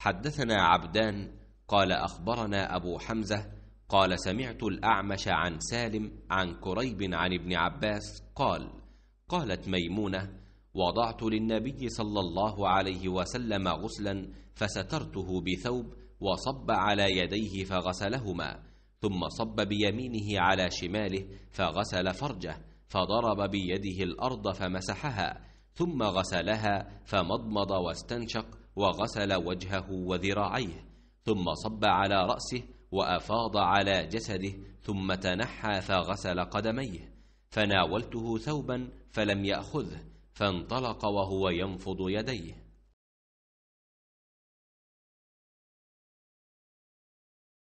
حدثنا عبدان قال أخبرنا أبو حمزة قال سمعت الأعمش عن سالم عن كريب عن ابن عباس قال قالت ميمونة وضعت للنبي صلى الله عليه وسلم غسلا فسترته بثوب وصب على يديه فغسلهما ثم صب بيمينه على شماله فغسل فرجه فضرب بيده الأرض فمسحها ثم غسلها فمضمض واستنشق وغسل وجهه وذراعيه ثم صب على رأسه وأفاض على جسده ثم تنحى فغسل قدميه. فناولته ثوبا فلم يأخذه فانطلق وهو ينفض يديه.